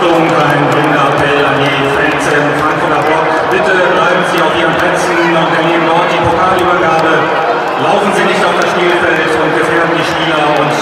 Achtung, ein dringender Appell an die Fans im Frankfurter Block. Bitte bleiben Sie auf Ihren Plätzen und erleben dort die Pokalübergabe. Laufen Sie nicht auf das Spielfeld und gefährden die Spieler und